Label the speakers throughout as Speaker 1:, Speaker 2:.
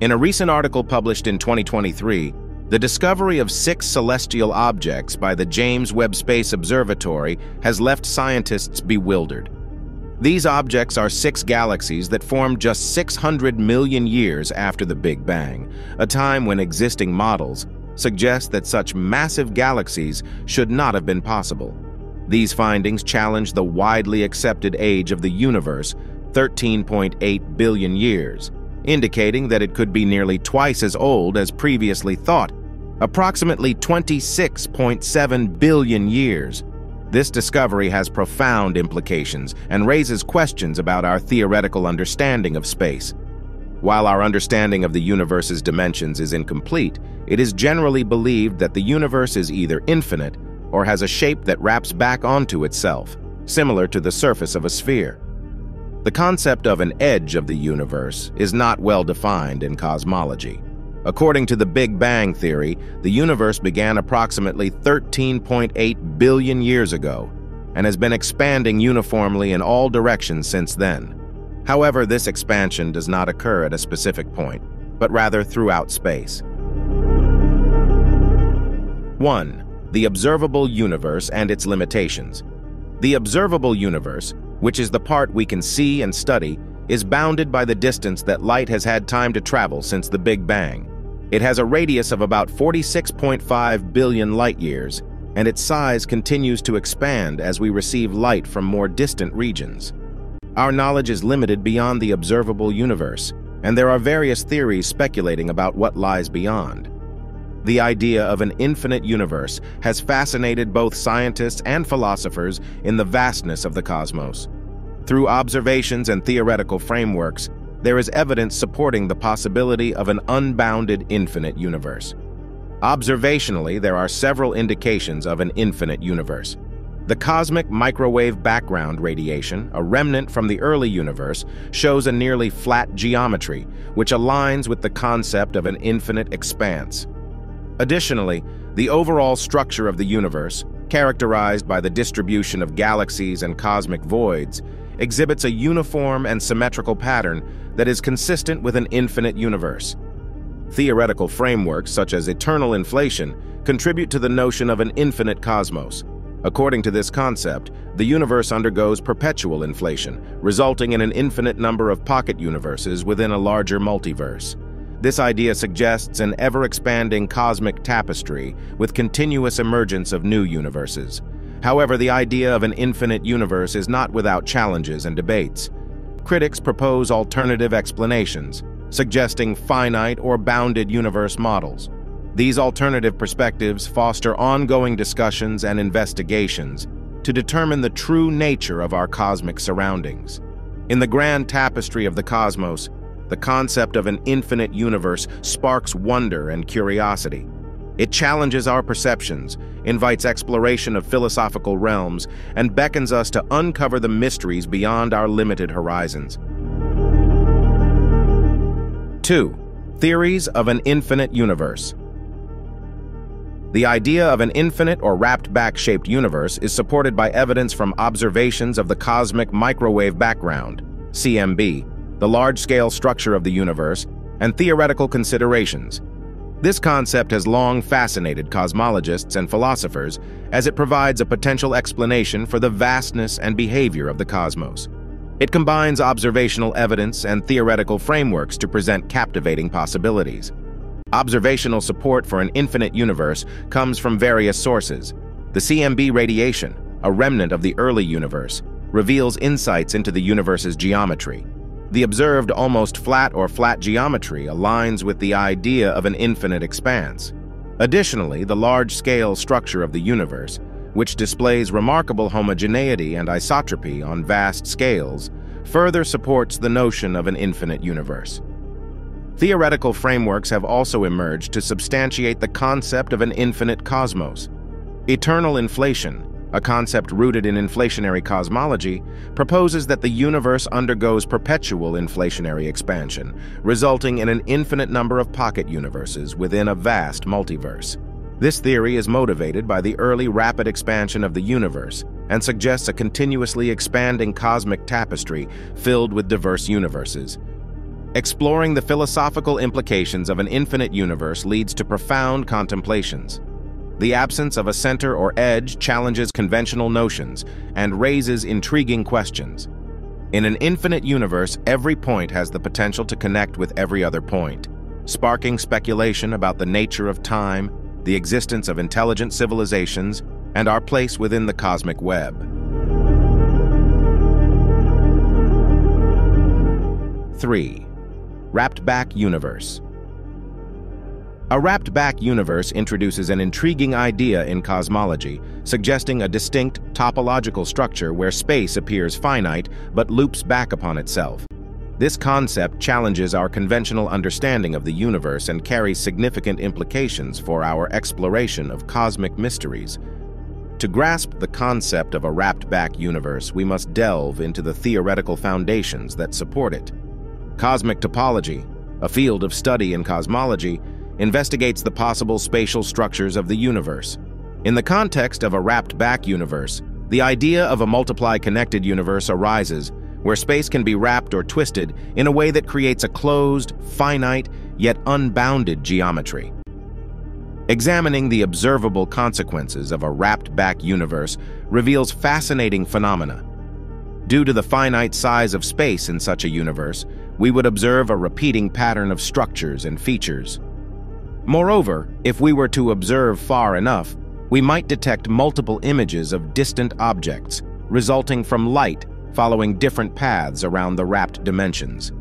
Speaker 1: In a recent article published in 2023, the discovery of six celestial objects by the James Webb Space Observatory has left scientists bewildered. These objects are six galaxies that formed just 600 million years after the Big Bang, a time when existing models suggest that such massive galaxies should not have been possible. These findings challenge the widely accepted age of the universe, 13.8 billion years, indicating that it could be nearly twice as old as previously thought, approximately 26.7 billion years. This discovery has profound implications and raises questions about our theoretical understanding of space. While our understanding of the universe's dimensions is incomplete, it is generally believed that the universe is either infinite or has a shape that wraps back onto itself, similar to the surface of a sphere. The concept of an edge of the universe is not well defined in cosmology. According to the Big Bang Theory, the universe began approximately 13.8 billion years ago and has been expanding uniformly in all directions since then. However, this expansion does not occur at a specific point, but rather throughout space. 1. The observable universe and its limitations. The observable universe, which is the part we can see and study, is bounded by the distance that light has had time to travel since the Big Bang. It has a radius of about 46.5 billion light-years, and its size continues to expand as we receive light from more distant regions. Our knowledge is limited beyond the observable universe, and there are various theories speculating about what lies beyond. The idea of an infinite universe has fascinated both scientists and philosophers in the vastness of the cosmos. Through observations and theoretical frameworks, there is evidence supporting the possibility of an unbounded infinite universe. Observationally, there are several indications of an infinite universe. The cosmic microwave background radiation, a remnant from the early universe, shows a nearly flat geometry, which aligns with the concept of an infinite expanse. Additionally, the overall structure of the universe, characterized by the distribution of galaxies and cosmic voids, exhibits a uniform and symmetrical pattern that is consistent with an infinite universe. Theoretical frameworks such as eternal inflation contribute to the notion of an infinite cosmos. According to this concept, the universe undergoes perpetual inflation, resulting in an infinite number of pocket universes within a larger multiverse. This idea suggests an ever-expanding cosmic tapestry with continuous emergence of new universes. However, the idea of an infinite universe is not without challenges and debates. Critics propose alternative explanations, suggesting finite or bounded universe models. These alternative perspectives foster ongoing discussions and investigations to determine the true nature of our cosmic surroundings. In the grand tapestry of the cosmos, the concept of an infinite universe sparks wonder and curiosity. It challenges our perceptions, invites exploration of philosophical realms, and beckons us to uncover the mysteries beyond our limited horizons. 2. Theories of an Infinite Universe The idea of an infinite or wrapped-back-shaped universe is supported by evidence from observations of the cosmic microwave background, CMB, the large-scale structure of the universe, and theoretical considerations, this concept has long fascinated cosmologists and philosophers as it provides a potential explanation for the vastness and behavior of the cosmos. It combines observational evidence and theoretical frameworks to present captivating possibilities. Observational support for an infinite universe comes from various sources. The CMB radiation, a remnant of the early universe, reveals insights into the universe's geometry, the observed almost flat or flat geometry aligns with the idea of an infinite expanse. Additionally, the large-scale structure of the universe, which displays remarkable homogeneity and isotropy on vast scales, further supports the notion of an infinite universe. Theoretical frameworks have also emerged to substantiate the concept of an infinite cosmos. Eternal inflation, a concept rooted in inflationary cosmology, proposes that the universe undergoes perpetual inflationary expansion, resulting in an infinite number of pocket universes within a vast multiverse. This theory is motivated by the early rapid expansion of the universe and suggests a continuously expanding cosmic tapestry filled with diverse universes. Exploring the philosophical implications of an infinite universe leads to profound contemplations. The absence of a center or edge challenges conventional notions and raises intriguing questions. In an infinite universe, every point has the potential to connect with every other point, sparking speculation about the nature of time, the existence of intelligent civilizations, and our place within the cosmic web. 3. Wrapped Back Universe A wrapped back universe introduces an intriguing idea in cosmology, suggesting a distinct topological structure where space appears finite but loops back upon itself. This concept challenges our conventional understanding of the universe and carries significant implications for our exploration of cosmic mysteries. To grasp the concept of a wrapped-back universe, we must delve into the theoretical foundations that support it. Cosmic topology, a field of study in cosmology, investigates the possible spatial structures of the universe. In the context of a wrapped-back universe, the idea of a multiply-connected universe arises where space can be wrapped or twisted in a way that creates a closed, finite, yet unbounded geometry. Examining the observable consequences of a wrapped-back universe reveals fascinating phenomena. Due to the finite size of space in such a universe, we would observe a repeating pattern of structures and features. Moreover, if we were to observe far enough, we might detect multiple images of distant objects, resulting from light following different paths around the wrapped dimensions.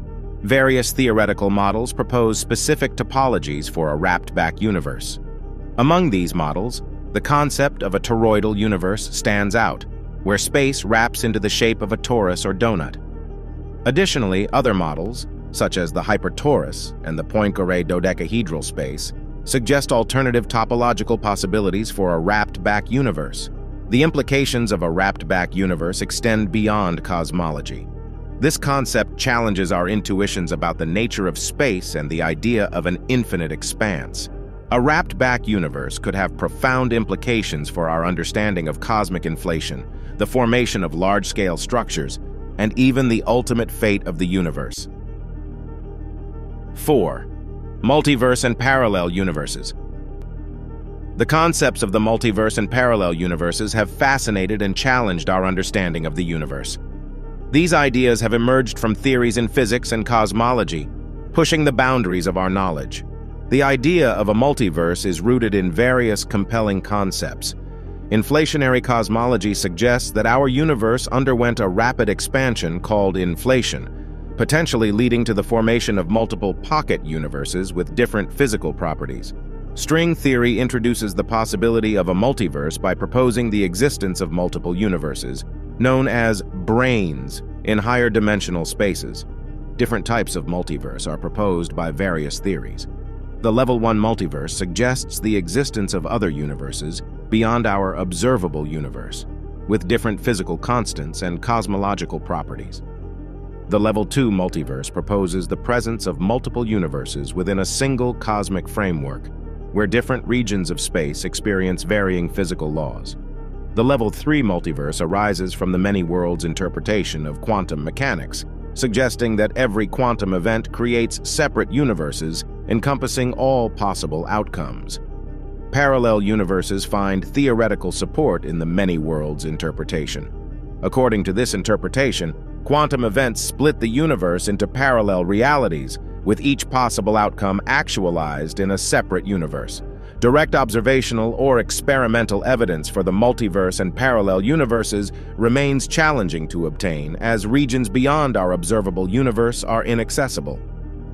Speaker 1: Various theoretical models propose specific topologies for a wrapped-back universe. Among these models, the concept of a toroidal universe stands out, where space wraps into the shape of a torus or donut. Additionally, other models, such as the hypertorus and the Poincare dodecahedral space, suggest alternative topological possibilities for a wrapped-back universe. The implications of a wrapped-back universe extend beyond cosmology. This concept challenges our intuitions about the nature of space and the idea of an infinite expanse. A wrapped-back universe could have profound implications for our understanding of cosmic inflation, the formation of large-scale structures, and even the ultimate fate of the universe. 4. Multiverse and parallel universes. The concepts of the multiverse and parallel universes have fascinated and challenged our understanding of the universe. These ideas have emerged from theories in physics and cosmology, pushing the boundaries of our knowledge. The idea of a multiverse is rooted in various compelling concepts. Inflationary cosmology suggests that our universe underwent a rapid expansion called inflation, potentially leading to the formation of multiple pocket universes with different physical properties. String theory introduces the possibility of a multiverse by proposing the existence of multiple universes, known as branes, in higher dimensional spaces. Different types of multiverse are proposed by various theories. The Level 1 multiverse suggests the existence of other universes beyond our observable universe, with different physical constants and cosmological properties. The Level 2 multiverse proposes the presence of multiple universes within a single cosmic framework, where different regions of space experience varying physical laws. The Level 3 multiverse arises from the many worlds interpretation of quantum mechanics, suggesting that every quantum event creates separate universes encompassing all possible outcomes. Parallel universes find theoretical support in the many worlds interpretation. According to this interpretation, quantum events split the universe into parallel realities, with each possible outcome actualized in a separate universe. Direct observational or experimental evidence for the multiverse and parallel universes remains challenging to obtain as regions beyond our observable universe are inaccessible.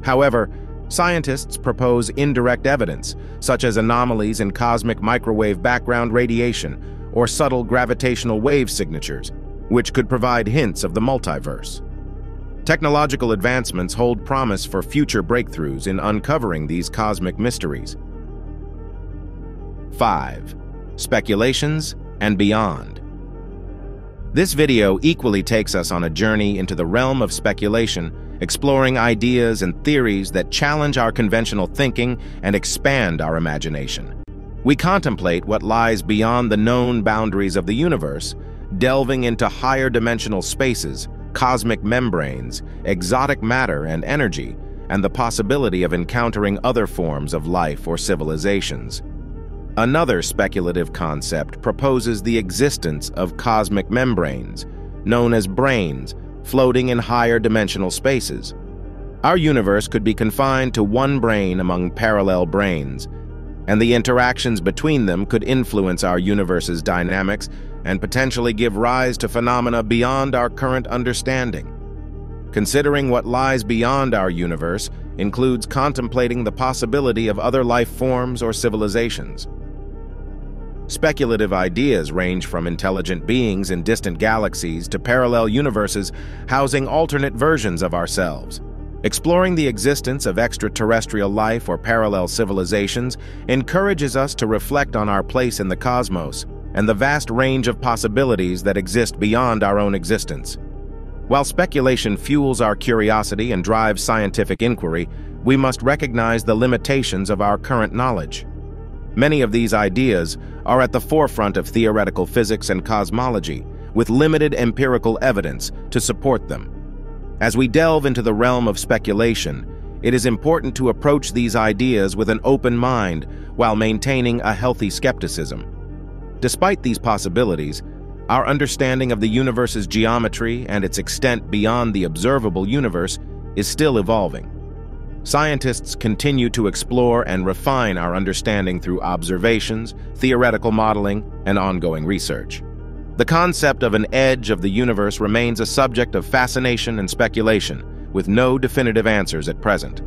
Speaker 1: However, scientists propose indirect evidence, such as anomalies in cosmic microwave background radiation or subtle gravitational wave signatures, which could provide hints of the multiverse. Technological advancements hold promise for future breakthroughs in uncovering these cosmic mysteries. 5. Speculations and Beyond This video equally takes us on a journey into the realm of speculation, exploring ideas and theories that challenge our conventional thinking and expand our imagination. We contemplate what lies beyond the known boundaries of the universe, delving into higher dimensional spaces cosmic membranes, exotic matter, and energy and the possibility of encountering other forms of life or civilizations. Another speculative concept proposes the existence of cosmic membranes, known as branes, floating in higher dimensional spaces. Our universe could be confined to one brane among parallel branes, and the interactions between them could influence our universe's dynamics and potentially give rise to phenomena beyond our current understanding. Considering what lies beyond our universe includes contemplating the possibility of other life forms or civilizations. Speculative ideas range from intelligent beings in distant galaxies to parallel universes housing alternate versions of ourselves. Exploring the existence of extraterrestrial life or parallel civilizations encourages us to reflect on our place in the cosmos and the vast range of possibilities that exist beyond our own existence. While speculation fuels our curiosity and drives scientific inquiry, we must recognize the limitations of our current knowledge. Many of these ideas are at the forefront of theoretical physics and cosmology, with limited empirical evidence to support them. As we delve into the realm of speculation, it is important to approach these ideas with an open mind while maintaining a healthy skepticism. Despite these possibilities, our understanding of the universe's geometry and its extent beyond the observable universe is still evolving. Scientists continue to explore and refine our understanding through observations, theoretical modeling, and ongoing research. The concept of an edge of the universe remains a subject of fascination and speculation, with no definitive answers at present.